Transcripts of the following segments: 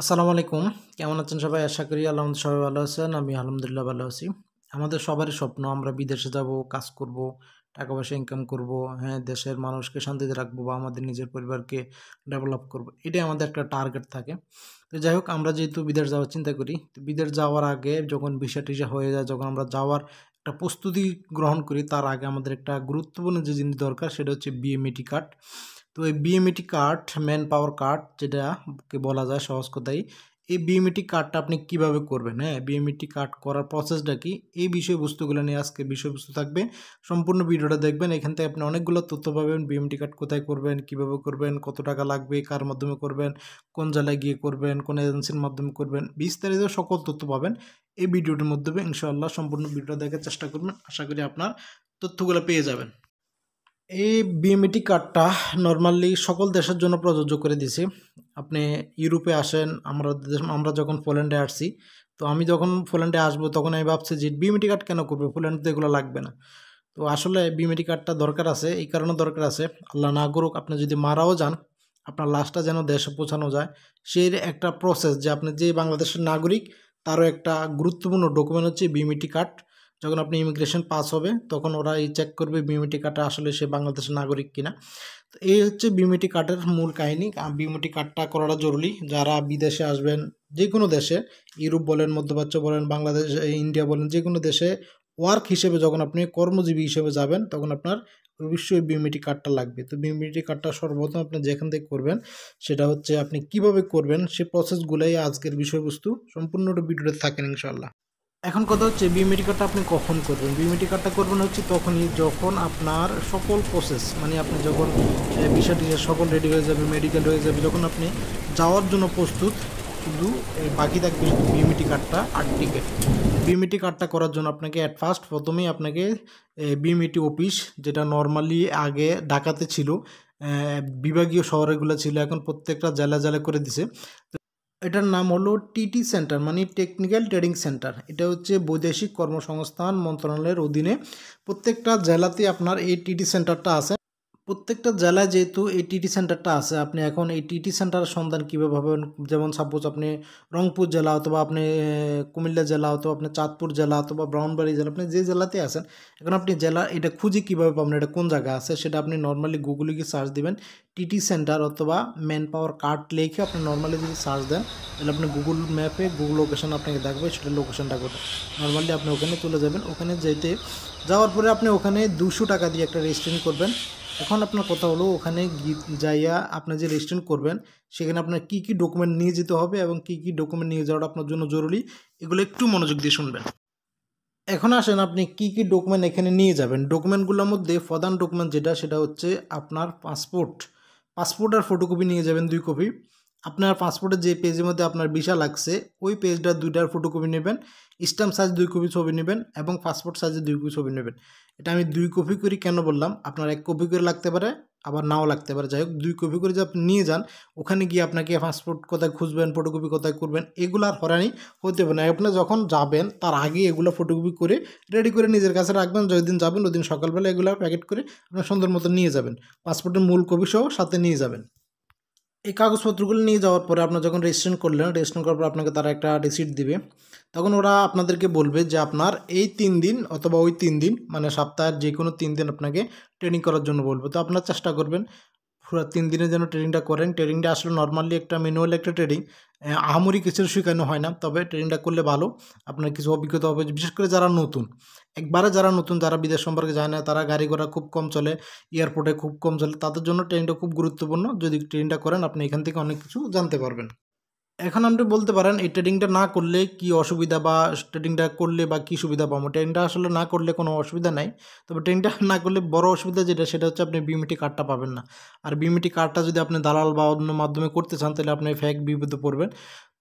আসসালামু আলাইকুম। কেমন আছেন সবাই? আশা করি আল্লাহ আমাদের সবাই ভালো আছেন। আমি আলহামদুলিল্লাহ ভালো আছি। আমাদের সবারই স্বপ্ন, আমরা বিদেশে যাব, কাজ করব, টাকা পয়সা ইনকাম করব হ্যাঁ দেশের মানুষকে শান্তিতে রাখব বা আমাদের নিজের পরিবারকে ডেভেলপ করব। এটাই আমাদের একটা টার্গেট থাকে। তো যাই হোক, আমরা যেহেতু বিদেশ যাওয়ার চিন্তা করি, তো বিদেশ যাওয়ার আগে যখন ভিসা টিসা হয়ে যায়, যখন আমরা যাওয়ার একটা প্রস্তুতি গ্রহণ করি, তার আগে আমাদের একটা গুরুত্বপূর্ণ যে জিনিস দরকার, সেটা হচ্ছে বিএমইটি কার্ড তো এই BMET card man power card যেটাকে বলা যায় সহজ কথাই এই বিএমইটি কার্ডটা আপনি কীভাবে করবেন? হ্যাঁ বিএমইটি কার্ড করার প্রসেসটা কি? এই বিষয়বস্তুগুলো নিয়ে আজকে বিষয়বস্তু থাকবে। সম্পূর্ণ ভিডিওটা দেখবেন। এখান থেকে আপনি অনেকগুলো তথ্য পাবেন। বিএমটি কার্ড কোথায় করবেন? কীভাবে করবেন? কত টাকা লাগবে? কার মাধ্যমে করবেন? কোন জেলায় গিয়ে করবেন? কোন এজেন্সির মাধ্যমে করবেন? বিস্তারিত সকল তথ্য পাবেন। এই ভিডিওটির মাধ্যমে ইনশাআল্লাহ সম্পূর্ণ ভিডিওটা দেখার চেষ্টা করবেন। আশা করি আপনার তথ্যগুলো পেয়ে যাবেন। এই বিএমইটি কার্ডটা নর্মালি সকল দেশের জন্য প্রযোজ্য করে দিছে আপনি ইউরোপে আসেন, আমরা আমরা যখন পোল্যান্ডে আসছি, তো আমি যখন পোল্যান্ডে আসব তখন আমি ভাবছি যে বিএমইটি কার্ড কেন করবে? পোল্যান্ডে এগুলো লাগবে না। তো আসলে বিএমইটি কার্ডটা দরকার আছে, এই কারণে দরকার আছে। আল্লাহ না করুক, আপনি যদি মারাও যান, আপনার লাশটা যেন দেশে পৌঁছানো যায়, সেই একটা প্রসেস যে আপনি যে বাংলাদেশের নাগরিক, তারও একটা গুরুত্বপূর্ণ ডকুমেন্ট হচ্ছে বিএমইটি কার্ড যখন আপনি ইমিগ্রেশন পাস হবে, তখন ওরা এই চেক করবে বিমিটি কার্ডটা আসলে সে বাংলাদেশের নাগরিক কিনা। তো এই হচ্ছে বিমিটি কার্ডের মূল কাহিনী। বিমিটি কার্ডটা করাটা জরুরি। যারা বিদেশে আসবেন যে কোনো দেশে, ইউরোপ বলেন, মধ্যপ্রাচ্য বলেন, বাংলাদেশ ইন্ডিয়া বলেন যে কোনো দেশে ওয়ার্ক হিসেবে যখন আপনি কর্মজীবী হিসেবে যাবেন, তখন আপনার অবশ্যই বিমিটি কার্ডটা লাগবে। তো বিমিটি কার্ডটা সর্বপ্রথম আপনি যেখান থেকে করবেন, সেটা হচ্ছে আপনি কীভাবে করবেন, সে প্রসেসগুলোই আজকের বিষয়বস্তু সম্পূর্ণটা ভিডিওতে থাকেন ইনশাল্লাহ এখন কথা হচ্ছে বিএমএটি কার্ডটা আপনি কখন করবেন? বিএমএটি কার্ডটা করবেন হচ্ছে তখনই যখন আপনার সকল প্রসেস মানে আপনি যখন বিষয় সকল রেডি হয়ে যাবে মেডিকেল হয়ে যাবে, যখন আপনি যাওয়ার জন্য প্রস্তুত শুধু বাকি থাকবে শুধু বিএমইটি কার্ডটা আর টিকিট বিএমইটি কার্ডটা করার জন্য আপনাকে অ্যাট ফার্স্ট প্রথমেই আপনাকে বিএমইটি অফিস যেটা নর্মালি আগে ঢাকাতে ছিল বিভাগীয় শহরেগুলো ছিল, এখন প্রত্যেকটা জেলা জেলা করে দিছে। এটার নাম হলো টিটি সেন্টার মানে টেকনিক্যাল ট্রেডিং সেন্টার। এটা হচ্ছে বৈদেশিক কর্মসংস্থান মন্ত্রণালয়ের অধীনে প্রত্যেকটা জেলাতে আপনার এই টিটি সেন্টারটা আছে। প্রত্যেকটা জেলায় যেহেতু এই টিটি সেন্টারটা আছে, আপনি এখন এই টিটি সেন্টারের সন্ধান কীভাবে পাবেন? যেমন সাপোজ আপনি রংপুর জেলা অথবা আপনি কুমিল্লা জেলা অথবা আপনি চাঁদপুর জেলা অথবা ব্রাউনবাড়ি জেলা, আপনি যে জেলাতে আছেন, এখন আপনি জেলা এটা খুঁজে কীভাবে পাবেন? এটা কোন জায়গায় আছে? সেটা আপনি নর্মালি গুগলে গিয়ে সার্চ দিবেন। টিটি সেন্টার অথবা ম্যান পাওয়ার কার্ড লিখে আপনি নর্মালি যদি সার্চ দেন, তাহলে আপনি গুগল ম্যাপে গুগল লোকেশন আপনাকে দেখবে, সেটা লোকেশনটা কোথায় নর্মালি আপনি ওখানে চলে যাবেন। ওখানে যেতে, যাওয়ার পরে আপনি ওখানে দুশো টাকা দিয়ে একটা রেজিস্ট্রেশন করবেন। এখন আপনার কথা হলো, ওখানে যাইয়া আপনি যে রেজিস্ট্রেশন করবেন, সেখানে আপনার কি কি ডকুমেন্ট নিয়ে যেতে হবে এবং কি কি ডকুমেন্ট নিয়ে যাওয়াটা আপনার জন্য জরুরি, এগুলো একটু মনোযোগ দিয়ে শুনবেন। এখন আসেন আপনি কি কি ডকুমেন্ট এখানে নিয়ে যাবেন। ডকুমেন্টগুলোর মধ্যে প্রধান ডকুমেন্ট যেটা, সেটা হচ্ছে আপনার পাসপোর্ট পাসপোর্ট আর ফটোকপি নিয়ে যাবেন দুই কপি আপনার পাসপোর্টের যে পেজের মধ্যে আপনার ভিসা লাগছে, ওই পেজটার দুইটার ফটোকপি নেবেন স্ট্যাম্প সাইজ দুই কপি ছবি নেবেন এবং পাসপোর্ট সাইজে দুই কপি ছবি নেবেন। এটা আমি দুই কপি করি কেন বললাম? আপনার এক কপি করে লাগতে পারে, আবার নাও লাগতে পারে। যাই হোক, দুই কপি করে যে আপনি নিয়ে যান, ওখানে গিয়ে আপনাকে পাসপোর্ট কোথায় খুঁজবেন ফটোকপি কোথায় করবেন, এগুলো আর হরানি হতে পারে না। আপনি যখন যাবেন, তার আগে এগুলো ফটোকপি করে রেডি করে নিজের কাছে রাখবেন। যেদিন যাবেন, ওই দিন সকালবেলা এগুলো প্যাকেট করে আপনার সুন্দর মতো নিয়ে যাবেন। পাসপোর্টের মূল কপি সহ সাথে নিয়ে যাবেন। এই কাগজপত্রগুলো নিয়ে যাওয়ার পরে আপনার যখন রেজিস্ট্রেশন করলেন রেজিস্ট্রেশন করার পর আপনাকে তারা একটা রিসিট দিবে। তখন ওরা আপনাদেরকে বলবে যে আপনার এই তিন দিন অথবা ওই তিন দিন মানে সপ্তাহের যে কোনো তিন দিন আপনাকে ট্রেনিং করার জন্য বলবে। তো আপনার চেষ্টা করবেন পুরো তিন দিনের যেন ট্রেনিংটা করেন। ট্রেনিংটা আসলে নর্মালি একটা ম্যানুয়াল একটা ট্রেনিং আহামরি কিছু শেখানো হয় না, তবে ট্রেনিংটা করলে ভালো। আপনার কিছু অভিজ্ঞতা হবে, বিশেষ করে যারা নতুন। একবারে যারা নতুন, যারা বিদেশ সম্পর্কে জানে না, তারা গাড়ি ঘোড়া খুব কম চলে এয়ারপোর্টে খুব কম চলে, তাদের জন্য ট্রেনটা খুব গুরুত্বপূর্ণ। যদি ট্রেনটা করেন, আপনি এখান থেকে অনেক কিছু জানতে পারবেন। এখন আপনি বলতে পারেন, এই ট্রেডিংটা না করলে কি অসুবিধা বা ট্রেডিংটা করলে বা কি সুবিধা পাবো? ট্রেনটা আসলে না করলে কোনো অসুবিধা নাই। তবে ট্রেনটা না করলে বড় অসুবিধা যেটা, সেটা হচ্ছে আপনি বিমিটি কার্ডটা পাবেন না। আর বিমিটি কার্ডটা যদি আপনি দালাল বা অন্য মাধ্যমে করতে চান, তাহলে আপনি ফ্যাক বিপদে পড়বেন।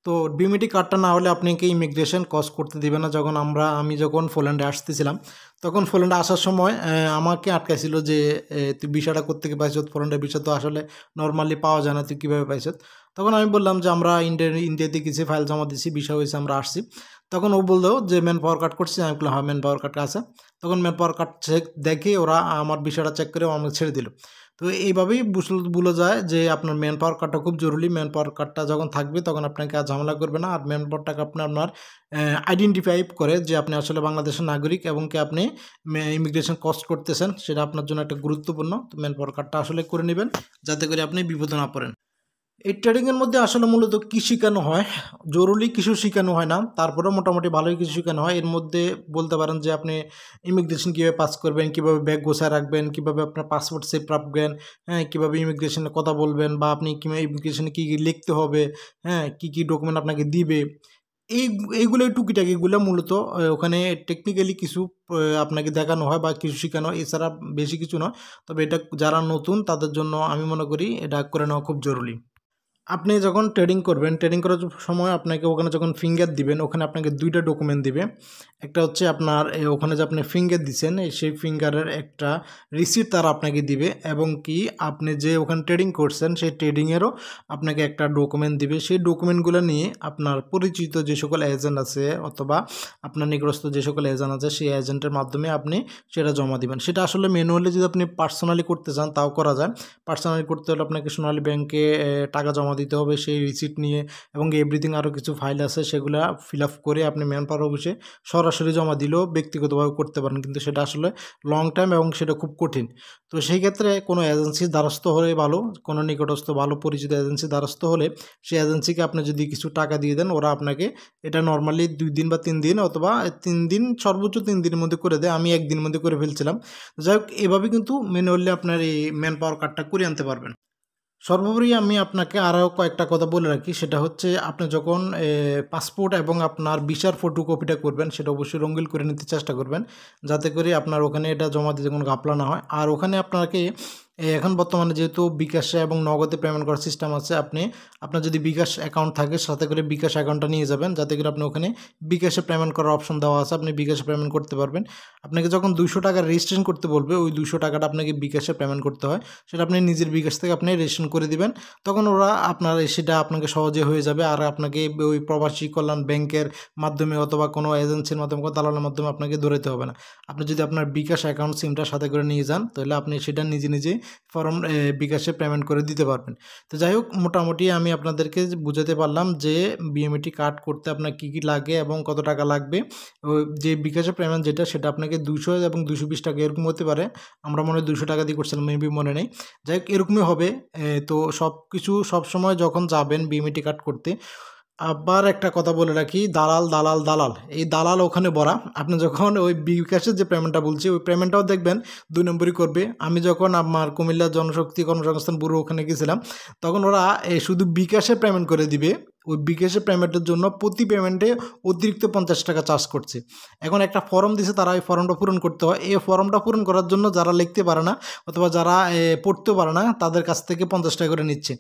তো বিমিটি কার্ডটা না হলে আপনাকে ইমিগ্রেশন কস করতে দেবে না? যখন আমরা, আমি যখন পোল্যান্ডে আসতেছিলাম, তখন পোল্যান্ডে আসার সময় আমাকে আটকাইছিল যে তুই বিষয়টা করতে পাইছ? পোল্যান্ডের বিষয় তো আসলে নর্মালি পাওয়া যায় না, তুই কীভাবে পাইছ? তখন আমি বললাম যে, আমরা ইন্ডিয়া ইন্ডিয়াতে কিছু ফাইল জমা দিচ্ছি বিষয় হয়েছে আমরা আসছি। তখন ও বলল যে ম্যান পাওয়ার কার্ড করছি আমি বললাম হ্যাঁ ম্যান পাওয়ার কার্ড আছে। তখন ম্যান পাওয়ার কার্ড চেক দেখে ওরা আমার বিষয়টা চেক করে আমাকে ছেড়ে দিল। তো এইভাবেই বলে যায় যে আপনার ম্যান পাওয়ার কার্ডটা খুব জরুরি। ম্যান পাওয়ার কার্ডটা যখন থাকবে তখন আপনাকে আর ঝামেলা করবে না। আর ম্যান পাওয়ারটাকে আপনি আপনার আইডেন্টিফাই করে যে আপনি আসলে বাংলাদেশের নাগরিক এবং কি আপনি ইমিগ্রেশন কস্ট করতেছেন, সেটা আপনার জন্য একটা গুরুত্বপূর্ণ। তো ম্যান পাওয়ার কার্ডটা আসলে করে নেবেন, যাতে করে আপনি বিপদে না পড়েন। এই ট্রেডিংয়ের মধ্যে আসলে মূলত কী শেখানো হয়? জরুরি কিছু শেখানো হয় না। তারপরেও মোটামুটি ভালোই কিছু শেখানো হয়। এর মধ্যে বলতে পারেন যে আপনি ইমিগ্রেশন কীভাবে পাস করবেন, কীভাবে ব্যাগ গোছায় রাখবেন, কীভাবে আপনার পাসপোর্ট সেভ রাখবেন হ্যাঁ কীভাবে ইমিগ্রেশনে কথা বলবেন বা আপনি কীভাবে ইমিগ্রেশনে কী কী লিখতে হবে হ্যাঁ কী কী ডকুমেন্ট আপনাকে দিবে। এই, এইগুলো টুকিটাকিগুলো মূলত ওখানে টেকনিক্যালি কিছু আপনাকে দেখানো হয় বা কিছু শেখানো হয়। এছাড়া বেশি কিছু নয়। তবে এটা যারা নতুন, তাদের জন্য আমি মনে করি এটা করে নেওয়া খুব জরুরি। আপনি যখন ট্রেডিং করবেন ট্রেডিং করার সময় আপনাকে ওখানে যখন ফিঙ্গার দিবেন, ওখানে আপনাকে দুইটা ডকুমেন্ট দিবে। একটা হচ্ছে আপনার ওখানে যে আপনি ফিঙ্গার দিচ্ছেন সেই ফিঙ্গারের একটা রিসিট তারা আপনাকে দিবে এবং কি আপনি যে ওখানে ট্রেডিং করছেন, সেই ট্রেডিংয়েরও আপনাকে একটা ডকুমেন্ট দিবে। সেই ডকুমেন্টগুলো নিয়ে আপনার পরিচিত যে সকল এজেন্ট আছে অথবা আপনার নিকটস্থ যে সকল এজেন্ট আছে, সেই এজেন্টের মাধ্যমে আপনি সেটা জমা দিবেন। সেটা আসলে ম্যানুয়ালি যদি আপনি পার্সোনালি করতে চান, তাও করা যায়। পার্সোনালি করতে হলে আপনাকে সোনালী ব্যাংকে টাকা জমা দিতে হবে সেই রিসিট নিয়ে এবং এভরিথিং আরও কিছু ফাইল আছে সেগুলো ফিল আপ করে আপনি ম্যান পাওয়ার অফিসে সরাসরি জমা দিলেও ব্যক্তিগতভাবে করতে পারেন। কিন্তু সেটা আসলে লং টাইম এবং সেটা খুব কঠিন। তো সেই ক্ষেত্রে কোনো এজেন্সির দ্বারস্থ হলে ভালো, কোনো নিকটস্থ ভালো পরিচিত এজেন্সির দ্বারস্থ হলে সেই এজেন্সিকে আপনি যদি কিছু টাকা দিয়ে দেন, ওরা আপনাকে এটা নর্মালি দুই দিন বা তিন দিন অথবা তিন দিন, সর্বোচ্চ তিন দিনের মধ্যে করে দেয়। আমি একদিনের মধ্যে করে ফেলছিলাম। যাই হোক, এভাবে কিন্তু ম্যানুয়ালি আপনার এই ম্যান পাওয়ার কার্ডটা করে আনতে পারবেন। সর্বোপরি আমি আপনাকে আরও কয়েকটা কথা বলে রাখি। সেটা হচ্ছে, আপনি যখন পাসপোর্ট এবং আপনার বিচার ফটোকপিটা করবেন, সেটা অবশ্যই রঙ্গিল করে নিতে চেষ্টা করবেন। যাতে করে আপনার ওখানে এটা জমা দিতে কোনো ঘাপলা না হয়। আর ওখানে আপনাকে এখন বর্তমানে যেহেতু বিকাশে এবং নগদে পেমেন্ট করার সিস্টেম আছে, আপনি, আপনার যদি বিকাশ অ্যাকাউন্ট থাকে, সাথে করে বিকাশ অ্যাকাউন্টটা নিয়ে যাবেন, যাতে করে আপনি ওখানে বিকাশে পেমেন্ট করার অপশন দেওয়া আছে, আপনি বিকাশে পেমেন্ট করতে পারবেন। আপনাকে যখন দুশো টাকা রেজিস্ট্রেশন করতে বলবে, ওই দুশো টাকাটা আপনাকে বিকাশে পেমেন্ট করতে হয়। সেটা আপনি নিজের বিকাশ থেকে আপনি রেজিস্ট্রেশন করে দিবেন। তখন ওরা আপনার সেটা আপনাকে সহজে হয়ে যাবে। আর আপনাকে ওই প্রবাসী কল্যাণ ব্যাংকের মাধ্যমে অথবা কোনো এজেন্সির মাধ্যমে, কোনো দালালের মাধ্যমে আপনাকে দৌড়াতে হবে না। আপনি যদি আপনার বিকাশ অ্যাকাউন্ট সিমটা সাথে করে নিয়ে যান, তাহলে আপনি সেটা নিজে নিজে ফর্ম বিকাশে পেমেন্ট করে দিতে পারবেন। তো যাই হোক, মোটামুটি আমি আপনাদেরকে বুঝাতে পারলাম যে বিএমএটি কার্ড করতে আপনার কী কী লাগে এবং কত টাকা লাগবে। যে বিকাশে পেমেন্ট যেটা, সেটা আপনাকে দুশো এবং দুশো বিশ টাকা এরকম হতে পারে। আমরা মনে হয় দুশো টাকা দিয়ে করছিলাম মেবি মনে নেই। যাই হোক, এরকমই হবে। তো সব কিছু সবসময় যখন যাবেন বিএমএটি কার্ড করতে আবার একটা কথা বলে রাখি, দালাল দালাল দালাল। এই দালাল ওখানে বড়া। আপনি যখন ওই বিকাশের যে পেমেন্টটা বলছি, ওই পেমেন্টটাও দেখবেন, দুই নম্বরই করবে। আমি যখন আমার কুমিল্লা জনশক্তি কর্মসংস্থান ব্যুরো ওখানে গেছিলাম, তখন ওরা শুধু বিকাশে পেমেন্ট করে দিবে। ওই বিকাশের পেমেন্টের জন্য প্রতি পেমেন্টে অতিরিক্ত পঞ্চাশ টাকা চার্জ করছে। এখন একটা ফর্ম দিছে, তারা এই ফর্মটা পূরণ করতে হয়। এই ফর্মটা পূরণ করার জন্য যারা লিখতে পারে না অথবা যারা পড়তেও পারে না, তাদের কাছ থেকে পঞ্চাশ টাকা করে নিচ্ছে।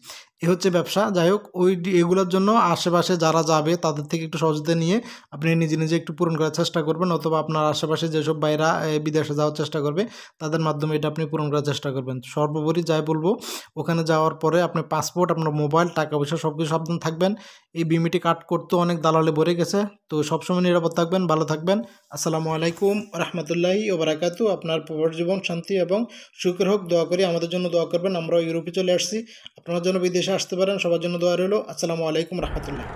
এ হচ্ছে ব্যবসা। যাই হোক, ওই এগুলোর জন্য আশেপাশে যারা যাবে, তাদের থেকে একটু সহজতে নিয়ে আপনি নিজে নিজে একটু পূরণ করার চেষ্টা করবেন অথবা আপনার আশেপাশে যেসব বাইরা বিদেশে যাওয়ার চেষ্টা করবে, তাদের মাধ্যমে এটা আপনি পূরণ করার চেষ্টা করবেন। সর্বোপরি যাই বলব, ওখানে যাওয়ার পরে আপনি পাসপোর্ট আপনার মোবাইল টাকা পয়সা সব কিছু সাবধান থাকবেন। এই বিমিটি কাট করতে অনেক দালালে ভরে গেছে। তো সবসময় নিরাপদ থাকবেন, ভালো থাকবেন। আসসালামু আলাইকুম রহমতুল্লাহি ওবরাকাতু আপনার পর জীবন, শান্তি এবং সুখের হোক। দোয়া করি আমাদের জন্য দোয়া করবেন। আমরা ইউরোপে চলে আসছি। আপনার জন্য বিদেশে আসতে পারেন, সবার জন্য দোয়া রইল। আসসালামু আলাইকুম রহমতুল্লাহ।